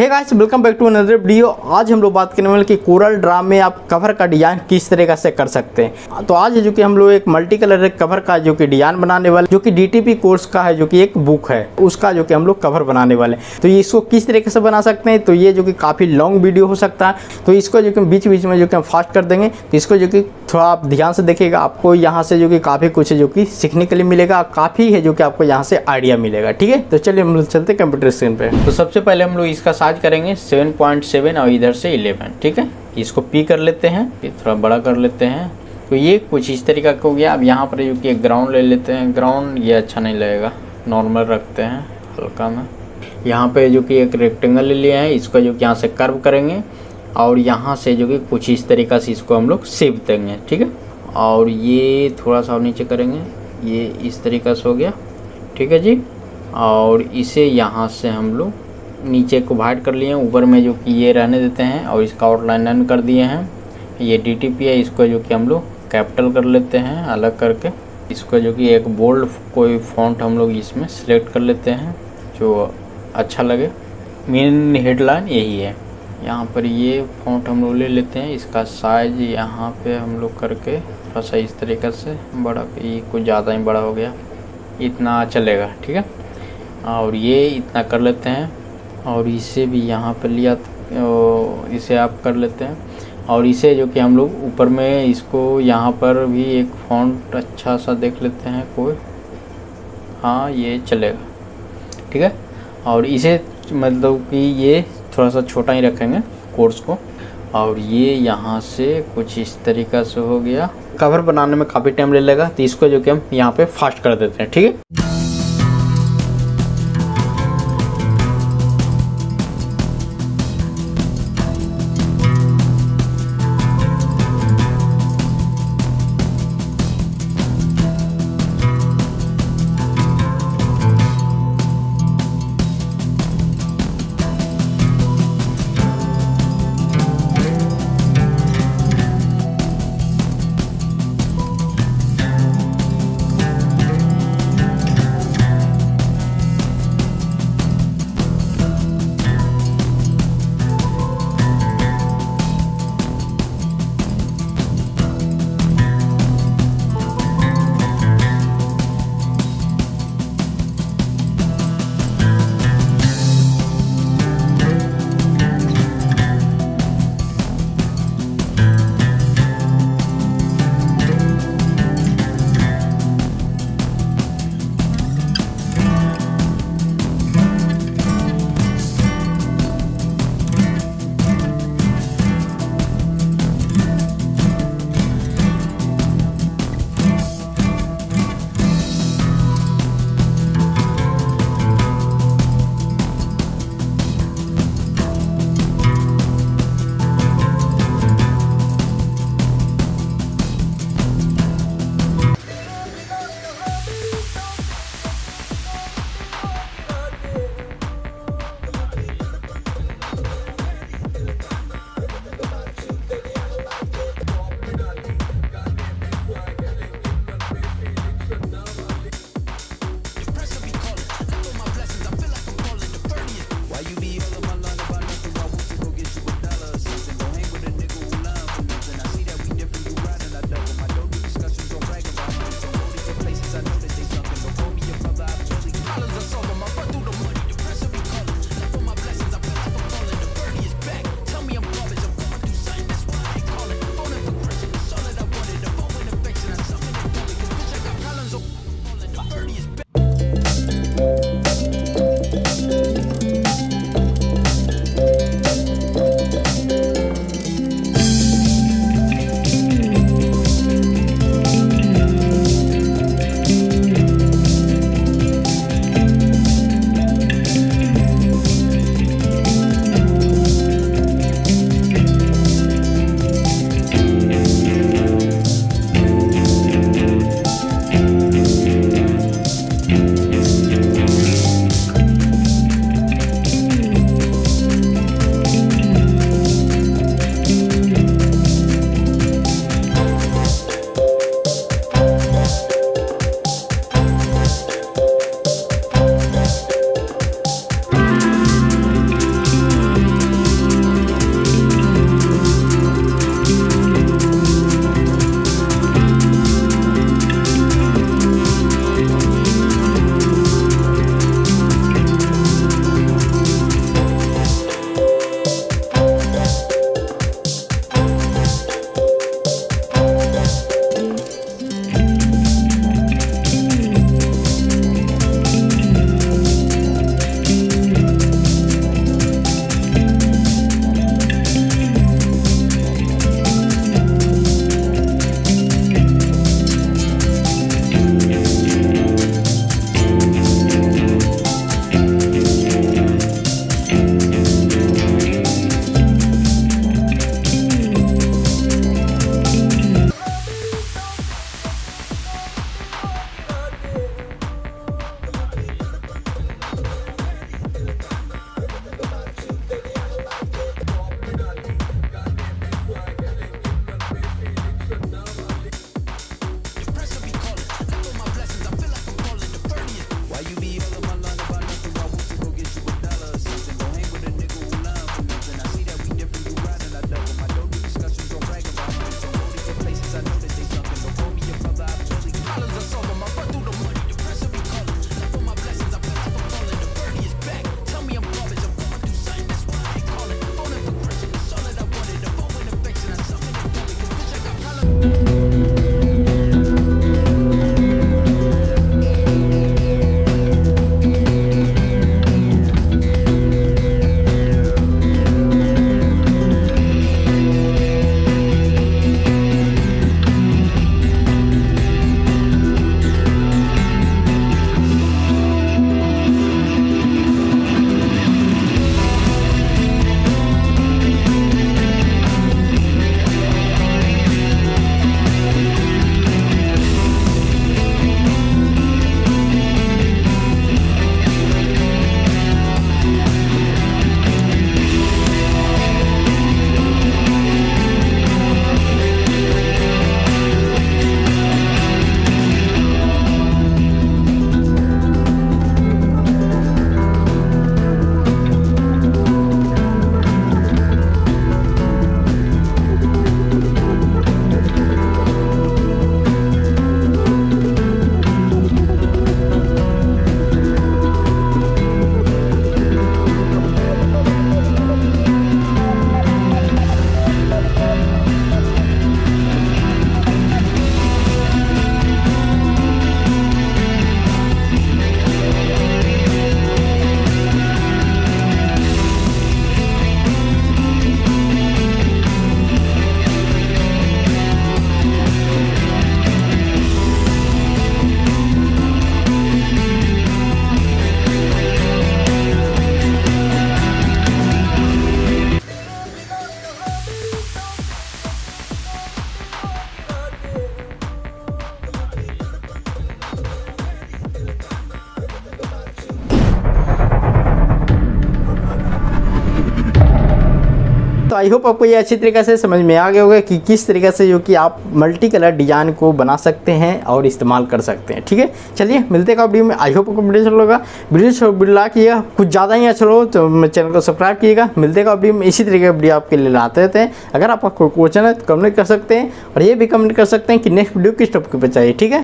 Hey guys welcome back to another video आज हम लोग बात करने वाले कि कोरल ड्रा में आप कवर का डिज़ाइन किस तरीके से कर सकते हैं तो आज जो कि हम लोग एक मल्टी कलर कवर का जो कि डिज़ाइन बनाने वाले जो कि डीटीपी कोर्स का है जो कि एक बुक है उसका जो कि हम लोग कवर बनाने वाले तो ये इसको किस तरीके से बना सकते हैं तो ये जो कि काफ़ी लॉन्ग वीडियो हो सकता है तो इसको जो कि बीच बीच में जो कि हम फास्ट कर देंगे तो इसको जो कि थोड़ा आप ध्यान से देखिएगा आपको यहाँ से जो कि काफ़ी कुछ जो कि सीखने के लिए मिलेगा काफ़ी है जो कि आपको यहाँ से आइडिया मिलेगा ठीक है तो चलिए हम लोग चलते कंप्यूटर स्क्रीन पे तो सबसे पहले हम लोग इसका साइज़ करेंगे 7.7 और इधर से 11 ठीक है? इसको पी कर लेते हैं थोड़ा बड़ा कर लेते हैं। तो ये कुछ इस तरीका का हो गया। अब यहाँ पर जो कि ग्राउंड ले लेते हैं। ग्राउंड ये अच्छा नहीं लगेगा। नॉर्मल रखते हैं, हल्का में। यहाँ पे जो कि एक रेक्टेंगल ले लिए हैं, इसको जो कि यहाँ से कर्व करेंगे। और यहाँ से जो कि कुछ इस तरीका से इसको हम लोग सेव देंगे, ठीक है? और ये थोड़ा सा नीचे करेंगे। ये इस तरीका से हो गया, ठीक है जी? और इसे यहाँ से हम लोग नीचे को वाइट कर लिए हैं, ऊपर में जो कि ये रहने देते हैं और इसका आउटलाइन डन कर दिए हैं। ये डी टी पी है, इसको जो कि हम लोग कैपिटल कर लेते हैं अलग करके। इसको जो कि एक बोल्ड कोई फॉन्ट हम लोग इसमें सेलेक्ट कर लेते हैं, जो अच्छा लगे। मेन हेडलाइन यही है। यहाँ पर ये फॉन्ट हम लोग ले लेते हैं, इसका साइज़ यहाँ पे हम लोग करके थोड़ा सा इस तरीके से बड़ा, ये कुछ ज़्यादा ही बड़ा हो गया। इतना चलेगा, ठीक है? और ये इतना कर लेते हैं। और इसे भी यहाँ पर लिया इसे आप कर लेते हैं। और इसे जो कि हम लोग ऊपर में इसको यहाँ पर भी एक फॉन्ट अच्छा सा देख लेते हैं कोई। हाँ ये चलेगा। ठीक है? और इसे मतलब कि ये थोड़ा सा छोटा ही रखेंगे कोर्स को। और ये यहाँ से कुछ इस तरीका से हो गया। कवर बनाने में काफ़ी टाइम ले लेगा। तो इसको जो कि हम यहाँ पे फास्ट कर देते हैं। ठीक है? आई होप आपको ये अच्छी तरीके से समझ में आ गया होगा कि किस तरीके से जो कि आप मल्टी कलर डिज़ाइन को बना सकते हैं और इस्तेमाल कर सकते हैं, ठीक है? चलिए, मिलते का वीडियो में। आई होप आपको वीडियो अच्छा लगा। वीडियो वीडियो लाइक किएगा कुछ ज़्यादा ही अच्छा हो तो चैनल को सब्सक्राइब कीजिएगा मिलते का वीडियो में। इसी तरीके का वीडियो आपके लिए लाते रहते हैं। अगर आपका कोई क्वेश्चन है तो कमेंट कर सकते हैं और ये भी कमेंट कर सकते हैं कि नेक्स्ट वीडियो किस टॉपिक पर चाहिए, ठीक है?